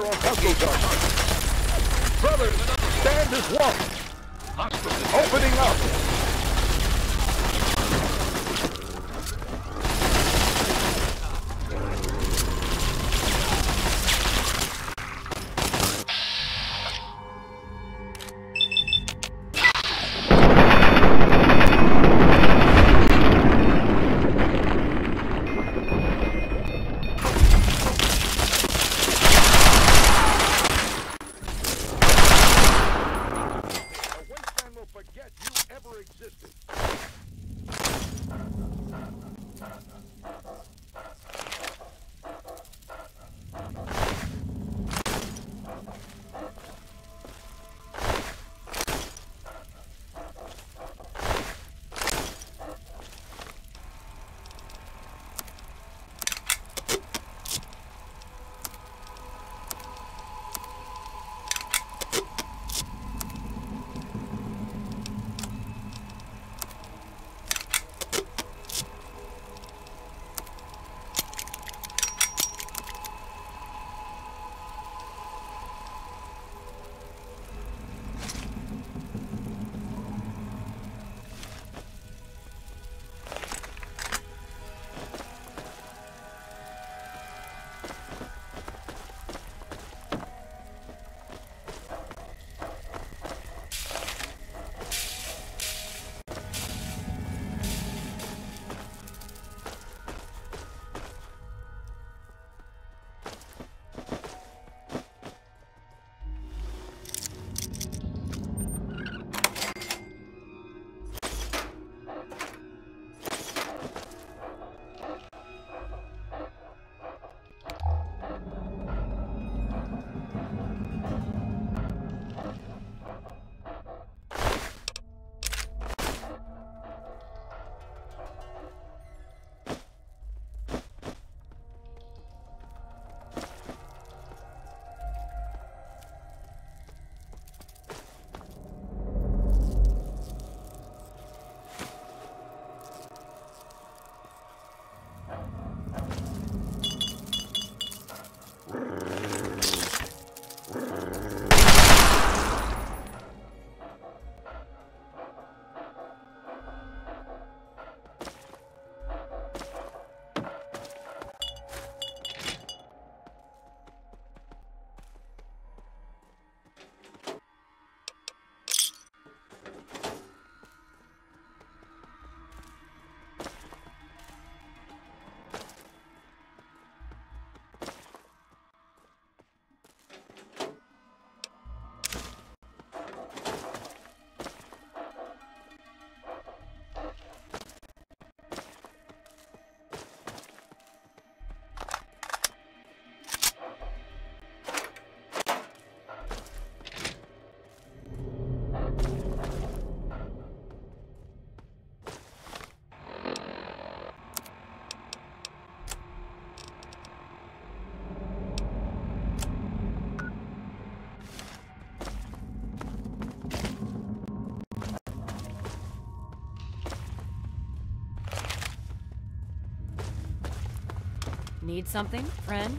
fire on Puzzle Dust. Brothers, stand as one. Opening up. Need something, friend?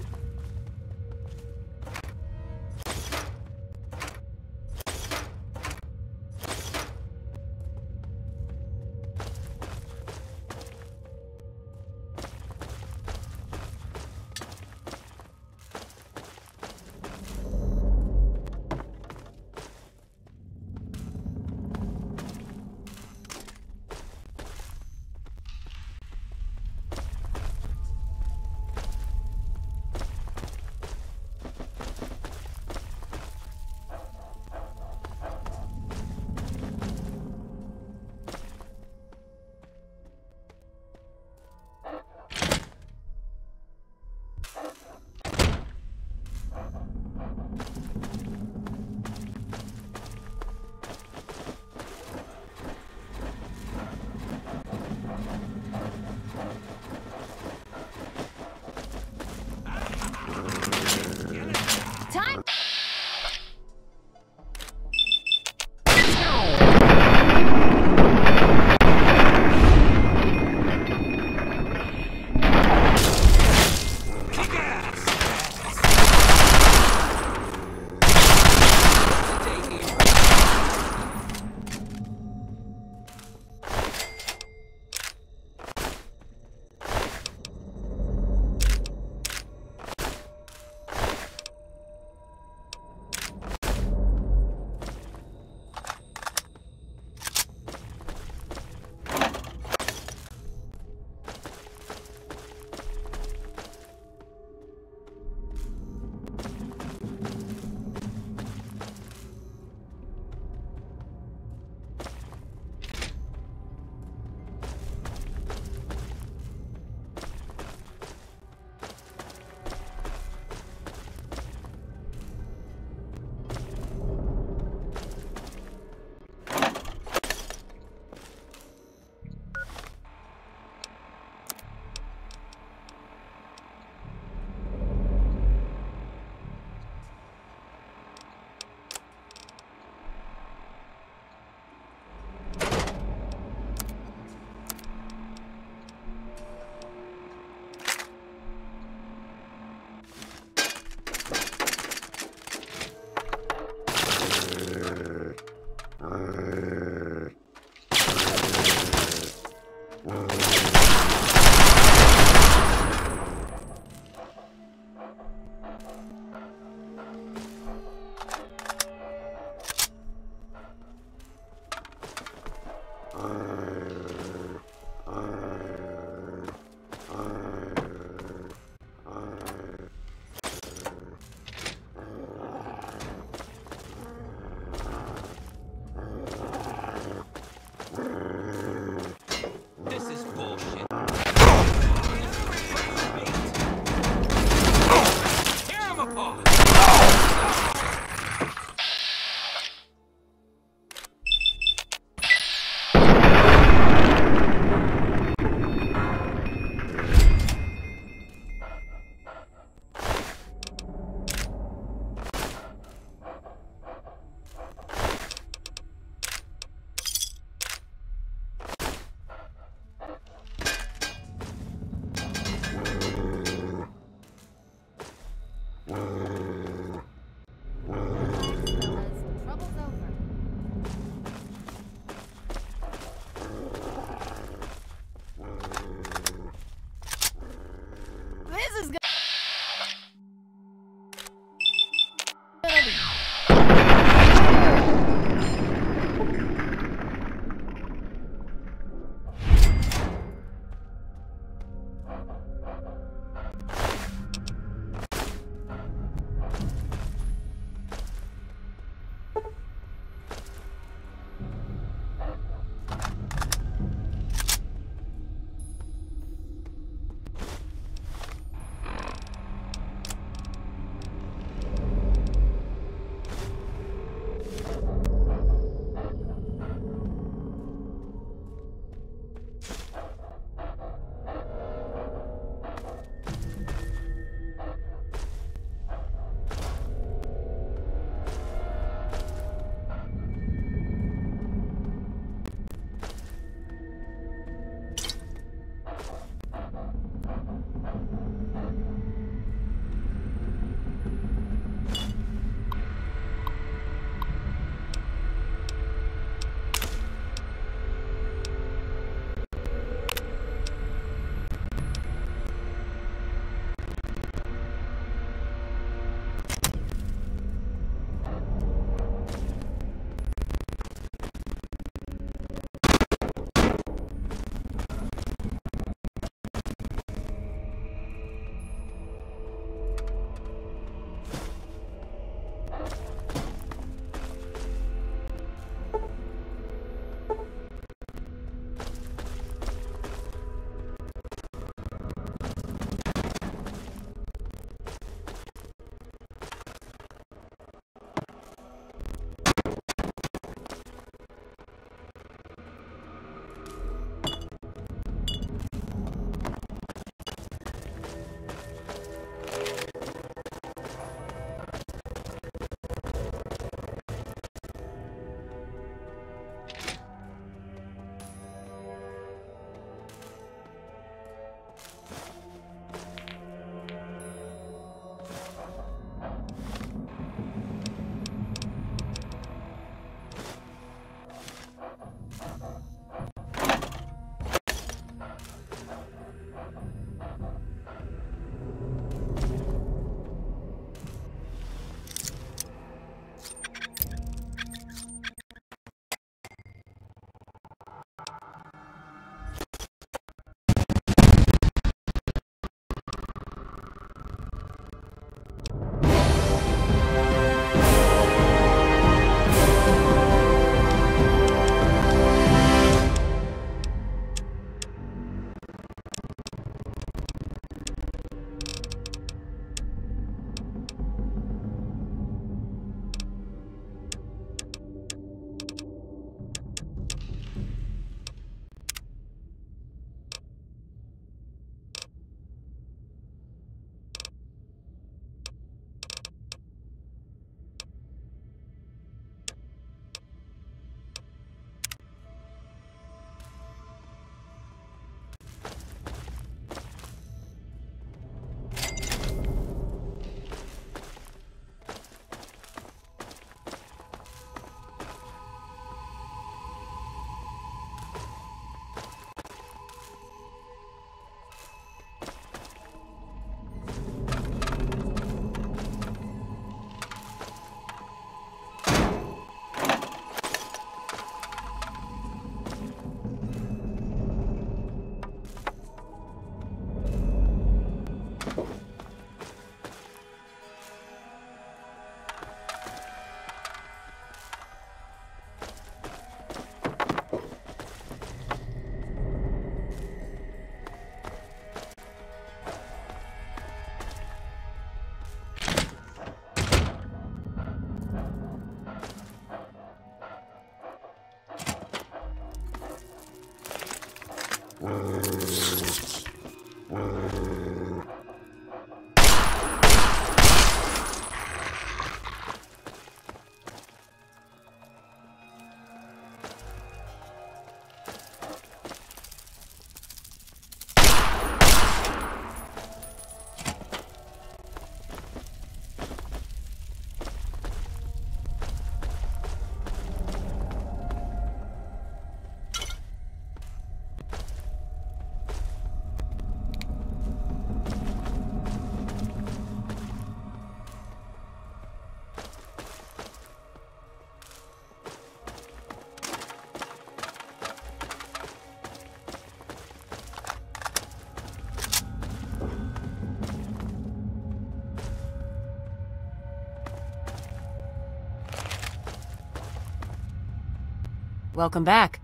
Welcome back.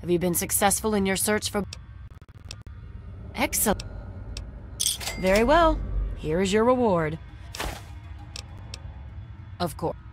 Have you been successful in your search for... Excellent. Very well. Here is your reward. Of course.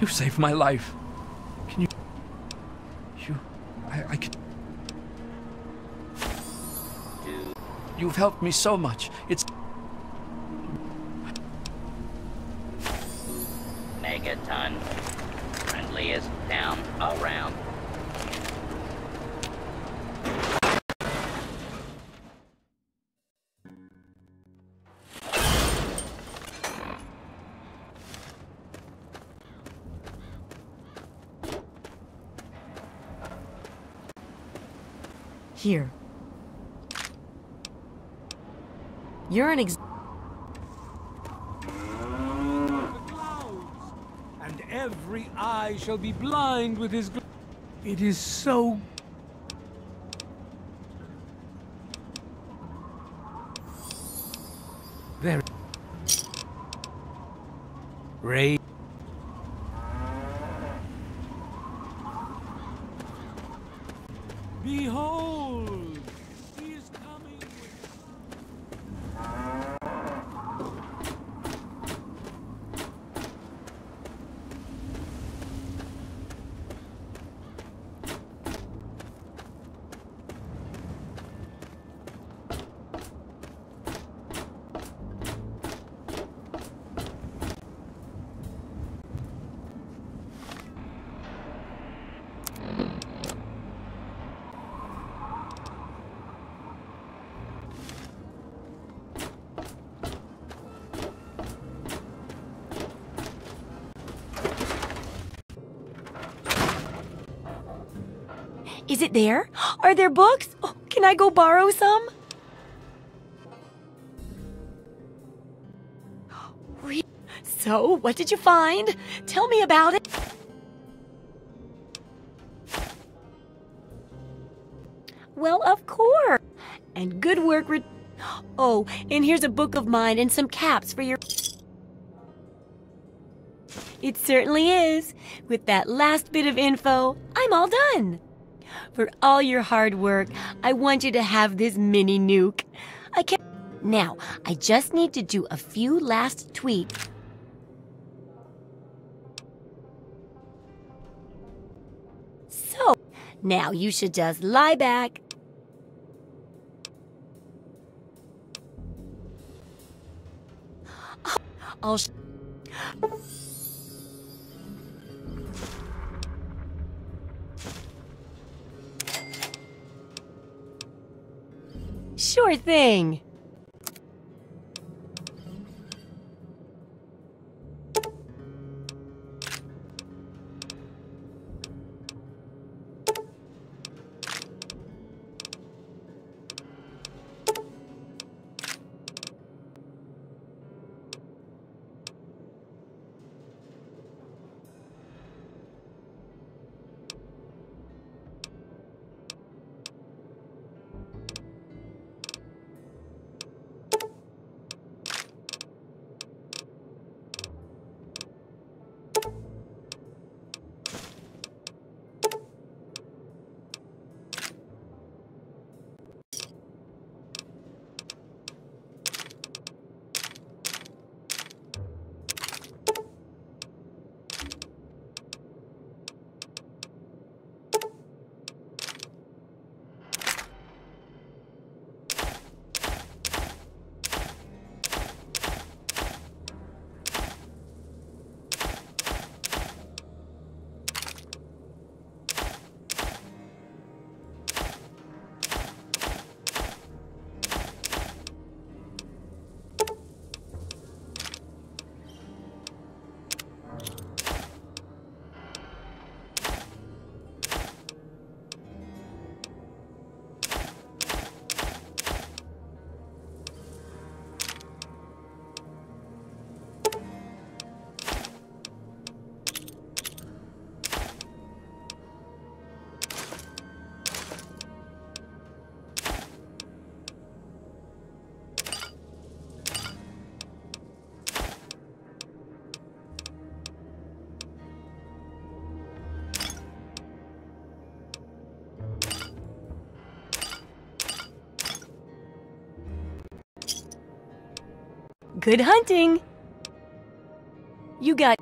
You saved my life. Can you... You... I, I can... You've helped me so much. It's... Here. You're an ex- clouds, and every eye shall be blind with his. It is so. Very. Ray. Behold, he is coming. with- Is it there? Are there books? Oh, can I go borrow some? So, what did you find? Tell me about it. Well, of course. And good work. Re- oh, and here's a book of mine and some caps for your. It certainly is. With that last bit of info, I'm all done. For all your hard work, I want you to have this mini nuke. I can Now, I just need to do a few last tweaks. So, now you should just lie back. I'll Sure thing. Good hunting! You got...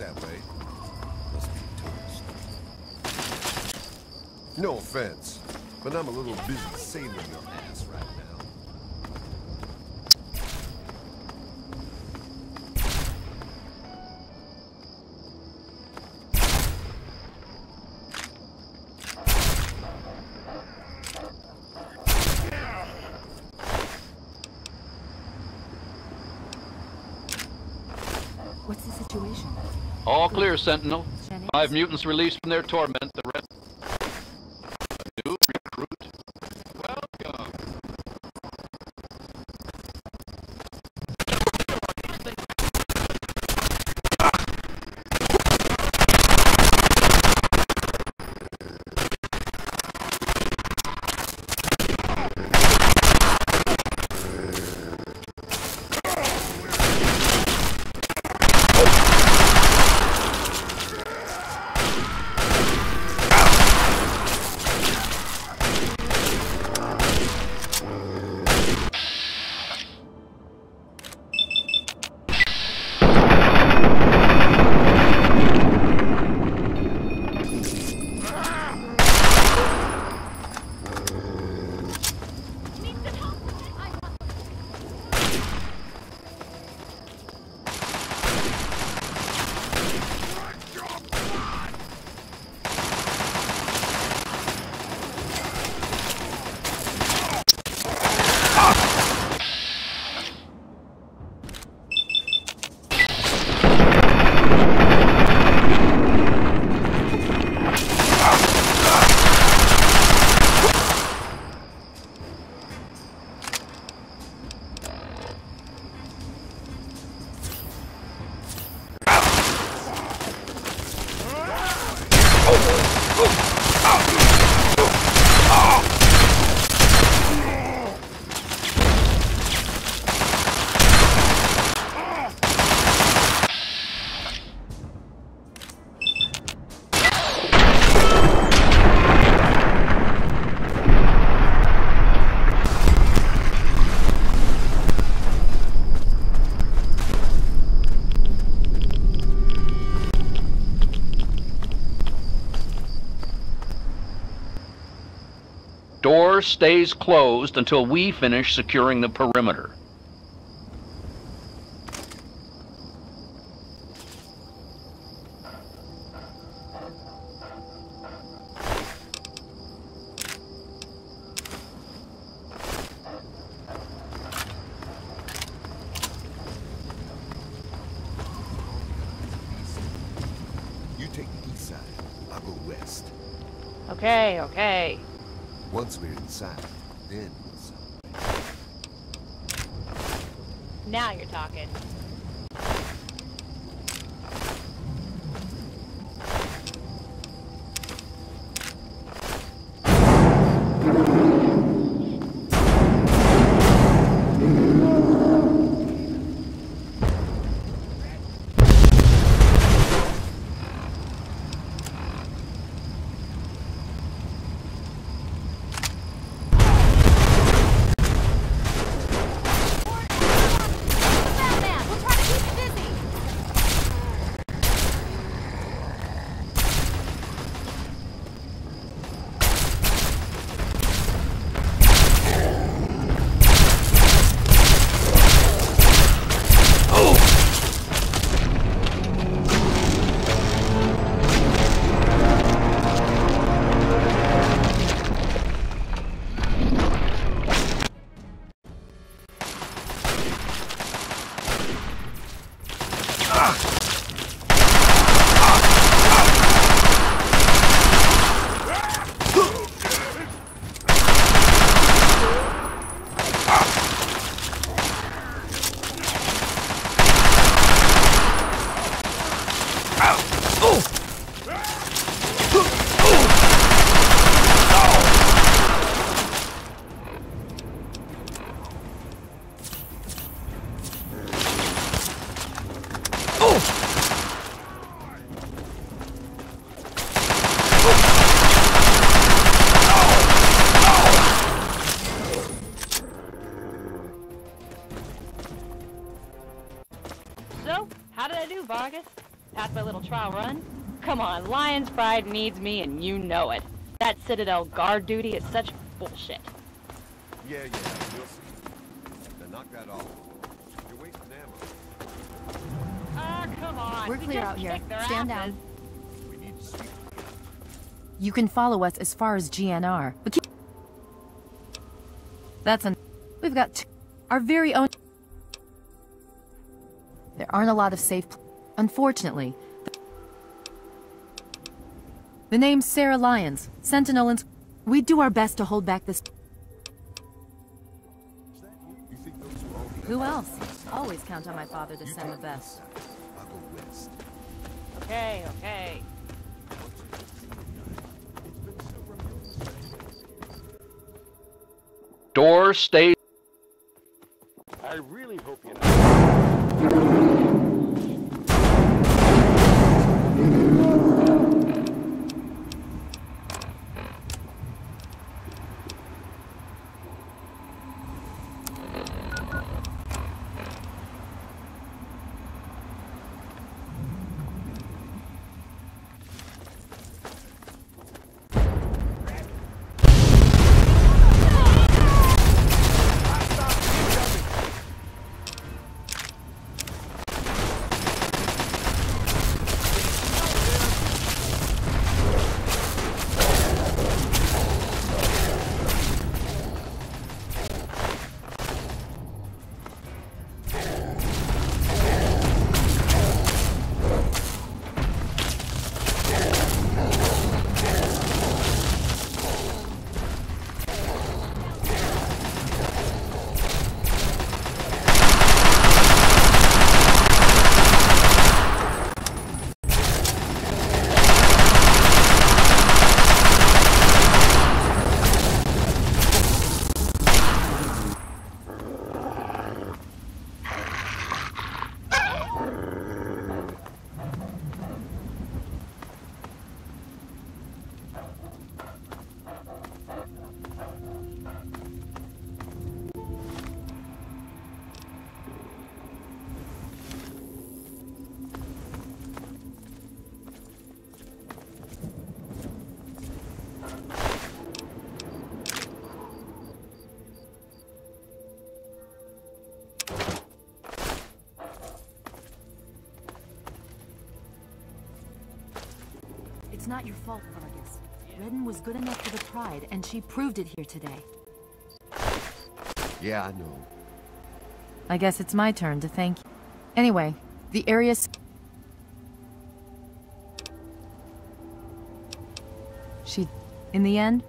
that way. Must be tourist. No offense, but I'm a little busy saving your ass. clear, Sentinel. Five mutants released from their torment. stays closed until we finish securing the perimeter. side needs me and you know it. That Citadel guard duty is such bullshit. Yeah, yeah, you'll see. Knock that off. You're wasting ammo. Ah, oh, come on. We're clear out here. Stand down. You can follow us as far as GNR, but keep... That's an... We've got two... Our very own... There aren't a lot of safe... Unfortunately, the name's Sarah Lyons, Sentinel and... We do our best to hold back this... You think those were all the Who else? Always count on my father to send the best. I'll go west. Okay, okay. Door stay. I really hope you know. Not your fault, Vargas. Reddin was good enough for the Pride, and she proved it here today. Yeah, I know. I guess it's my turn to thank you. Anyway, the area's... She... in the end?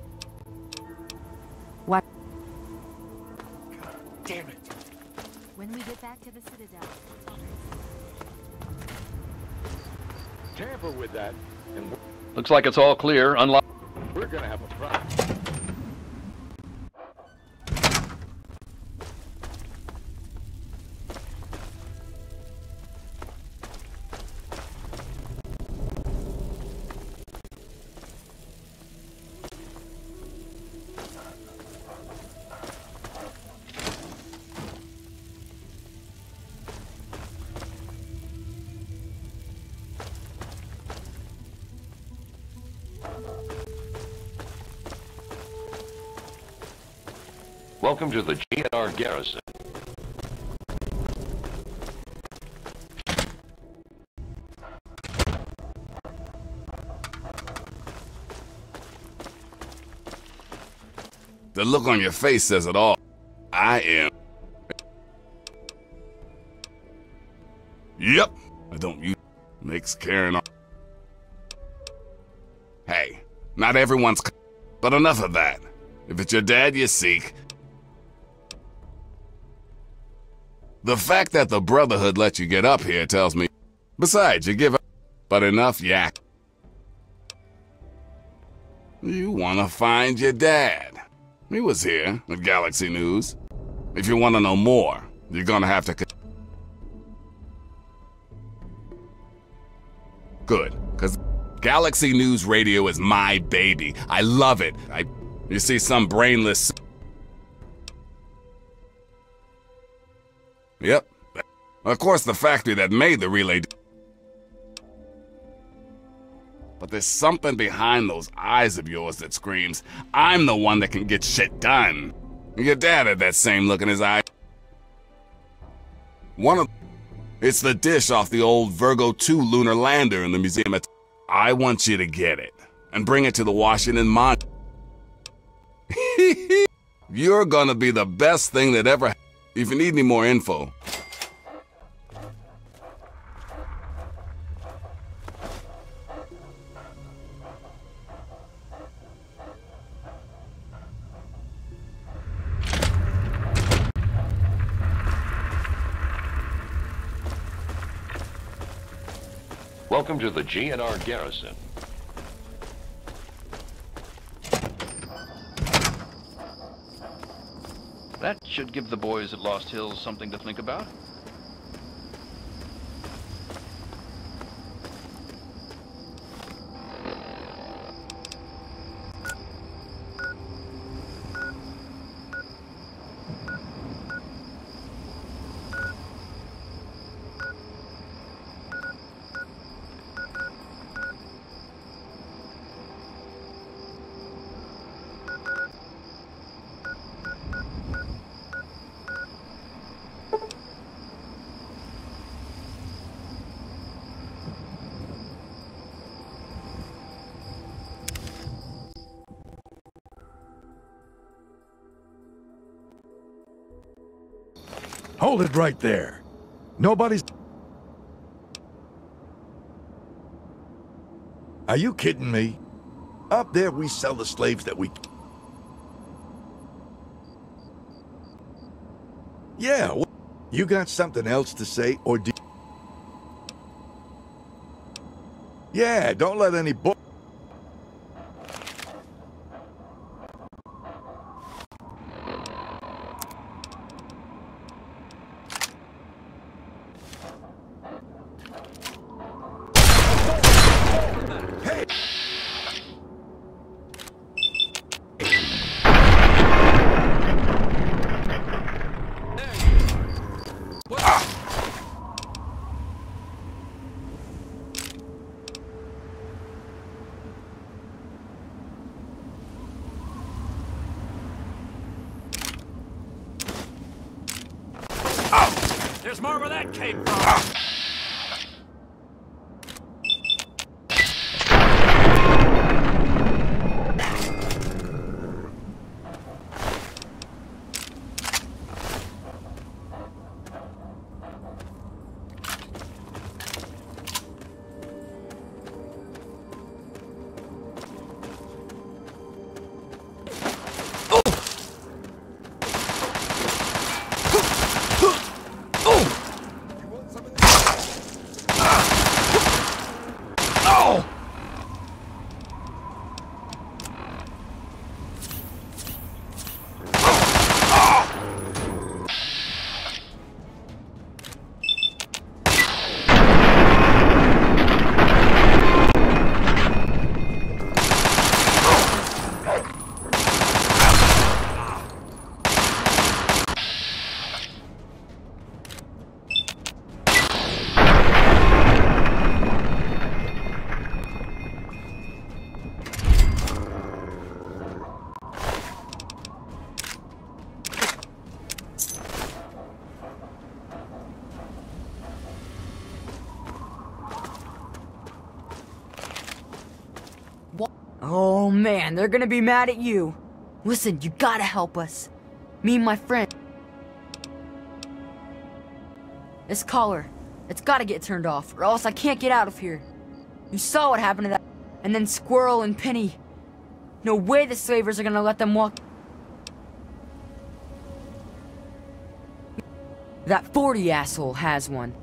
Looks like it's all clear. Unlock. Welcome to the GNR Garrison. The look on your face says it all. I am. Yep. I don't use makes on. Hey, not everyone's. But enough of that. If it's your dad you seek. The fact that the Brotherhood let you get up here tells me. Besides, you give up. But enough yak. You want to find your dad. He was here at Galaxy News. If you want to know more, you're gonna have to. Good, because Galaxy News Radio is my baby. I love it. I. You see some brainless. Yep. Of course, the factory that made the relay. But there's something behind those eyes of yours that screams, I'm the one that can get shit done. Your dad had that same look in his eye. One of it's the dish off the old Virgo 2 lunar lander in the museum at I want you to get it and bring it to the Washington Mon. You're gonna be the best thing that ever. If you need any more info, Welcome to the GNR Garrison. That should give the boys at Lost Hills something to think about. Hold it right there. Nobody's... Are you kidding me? Up there we sell the slaves that we... Yeah, wh- you got something else to say, or do... Yeah, don't let any boy... they're gonna be mad at you. Listen, you gotta help us. Me and my friend. This collar, it's gotta get turned off, or else I can't get out of here. You saw what happened to that. And then Squirrel and Penny. No way the slavers are gonna let them walk. That 40 asshole has one.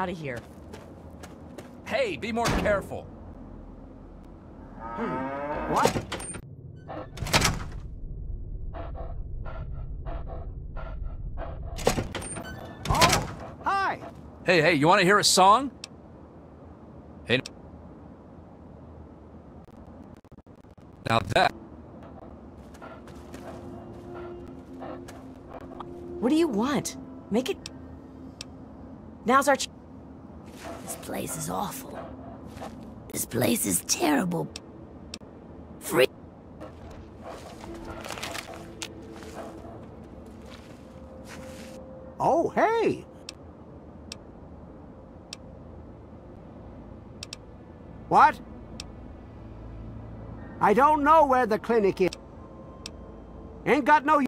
Out of here. Hey, be more careful. Hmm, what? Oh, hi. Hey, hey, you want to hear a song? Hey. Now that. What do you want? Make it. Now's our. This place is awful. This place is terrible. Free. Oh, hey! What? I don't know where the clinic is. Ain't got no...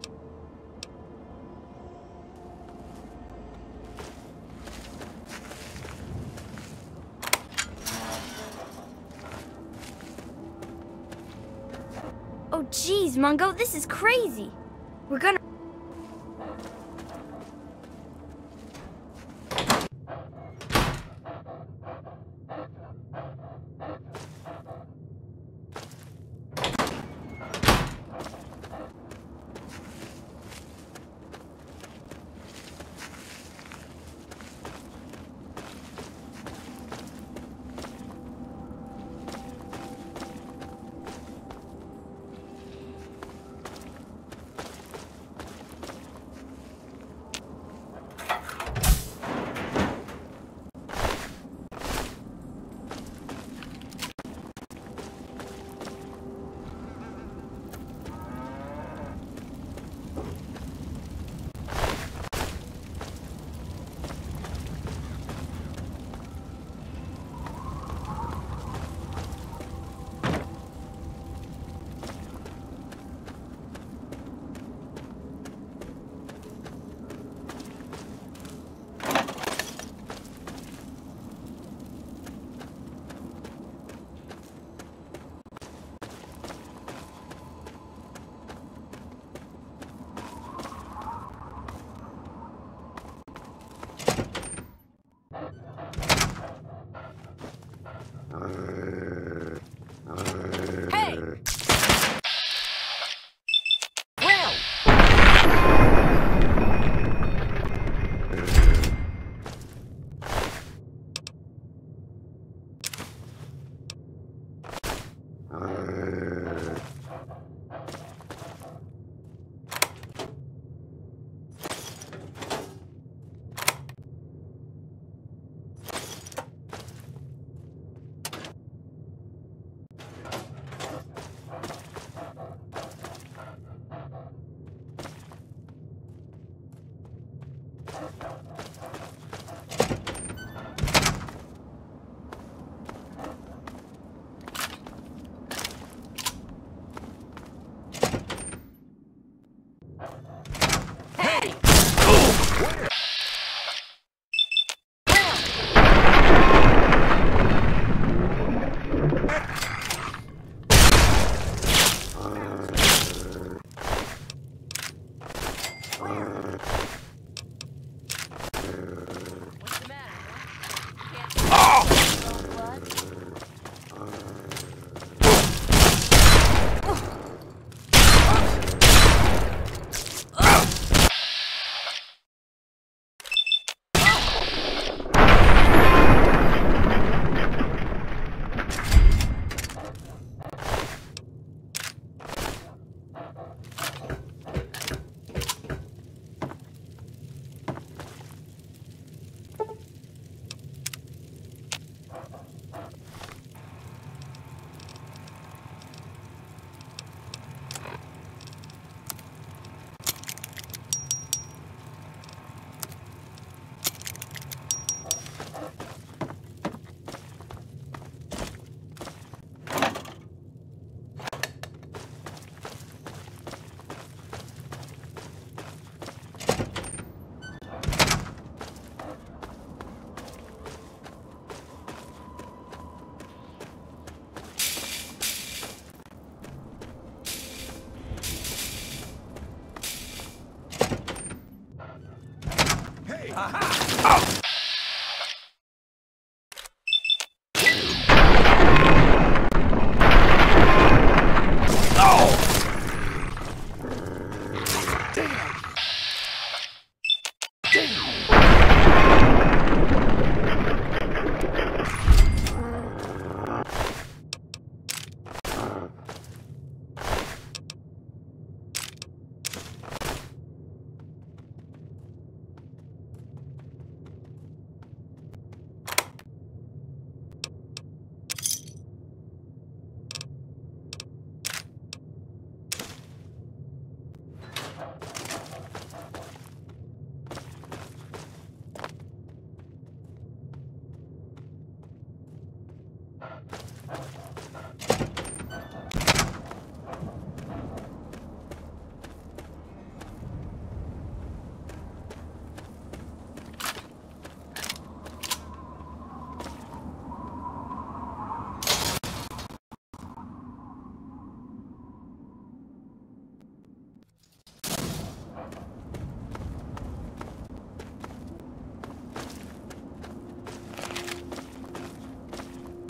Mungo, this is crazy. We're gonna.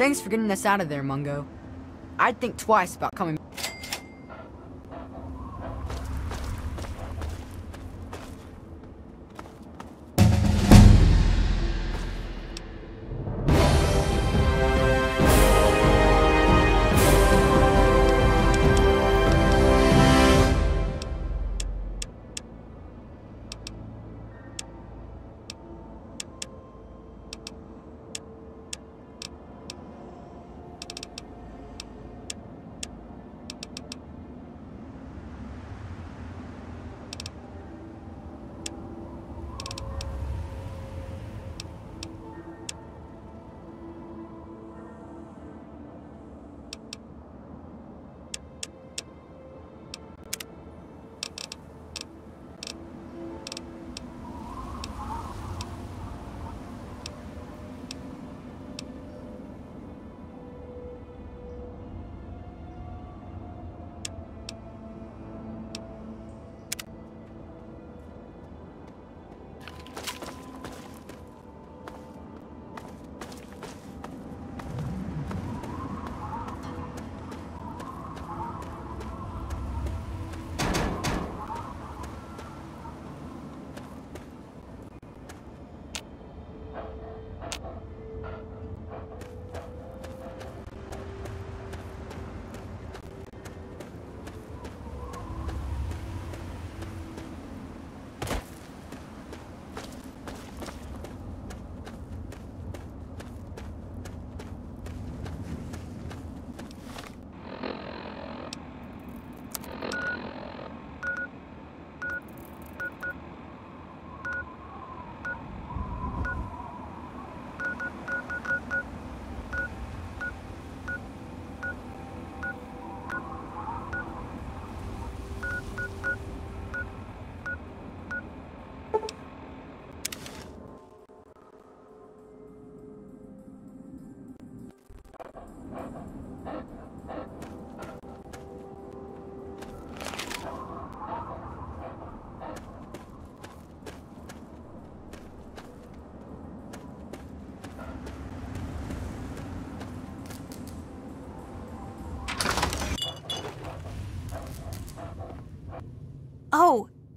Thanks for getting us out of there, Mungo. I'd think twice about coming.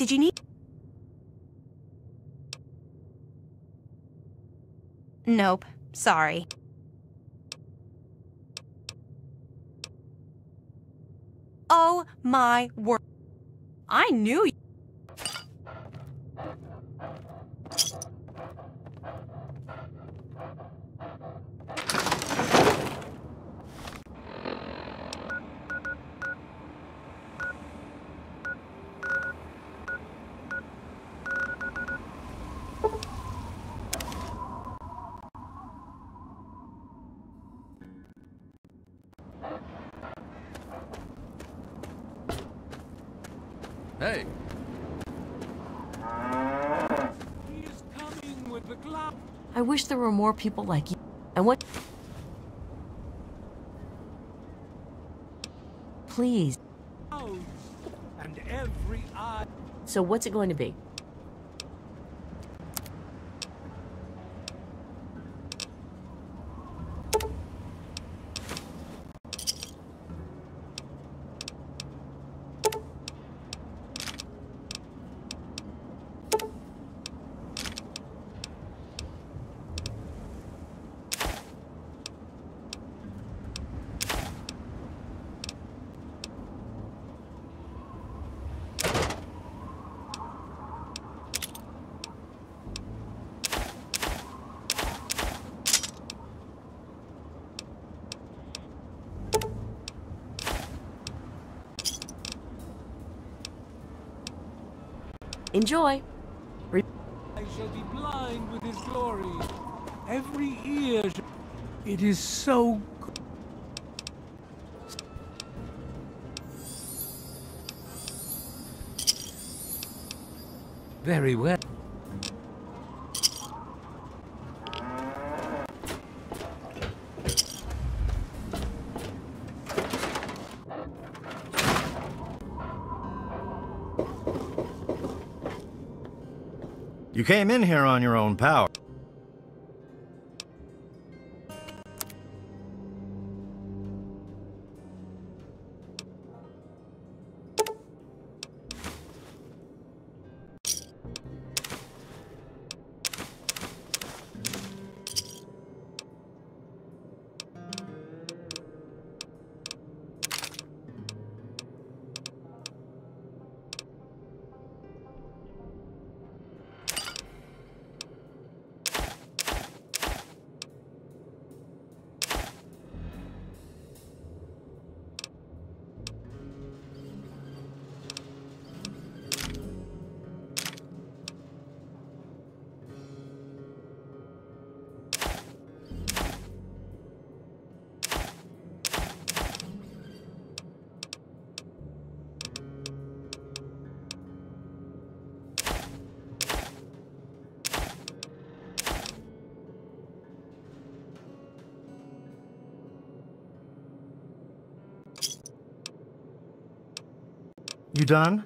Did you need... Nope, sorry. Oh my word. I knew you. Wish there were more people like you. And what? Please. Oh, and every eye. So what's it going to be? Enjoy. Re- I shall be blind with his glory. Every ear It is so good. Very well. You came in here on your own power. Done?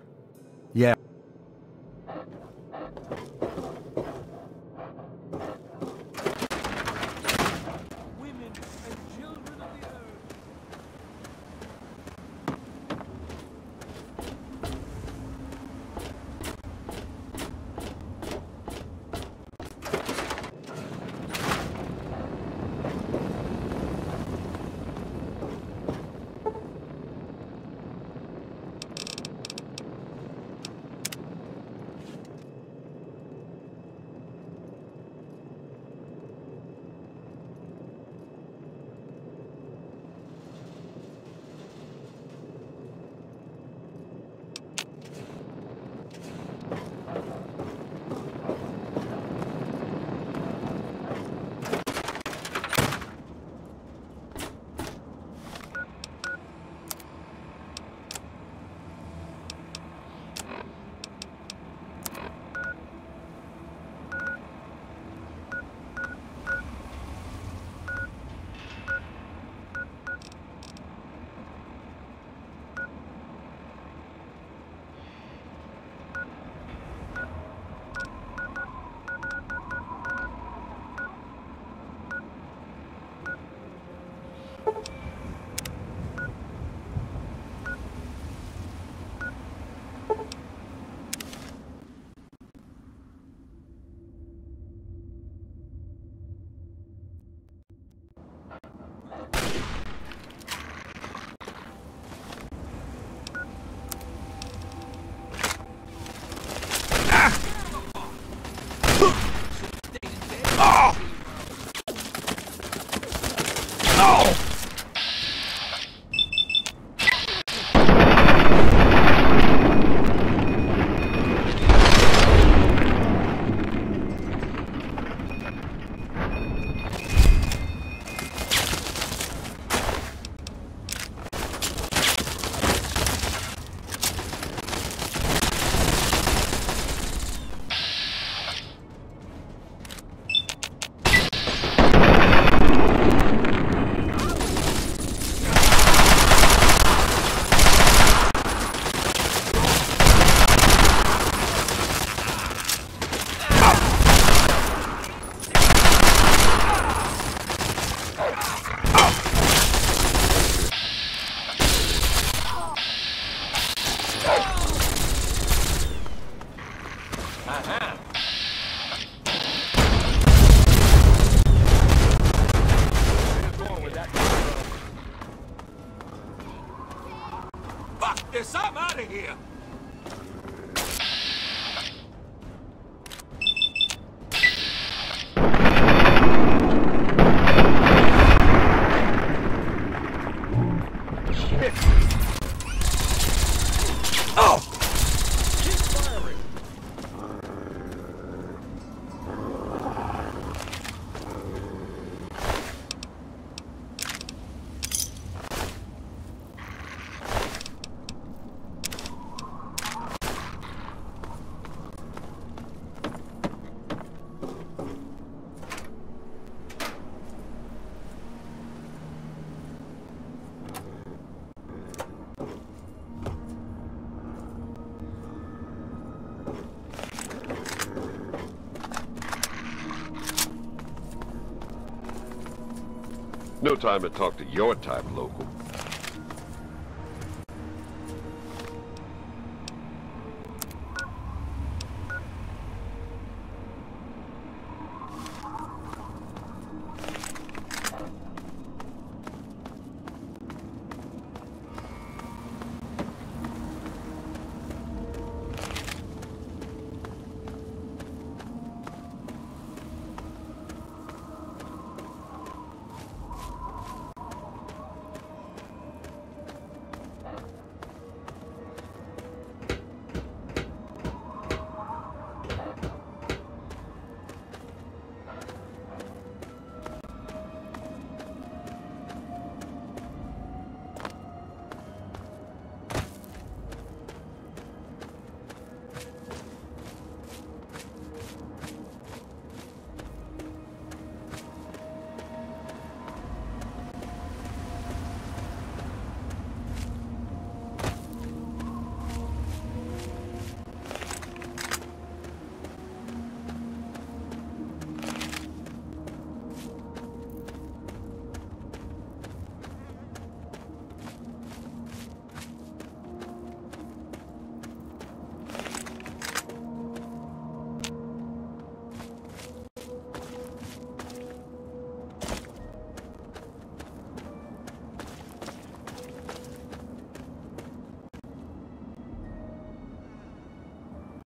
No time to talk to your type, local.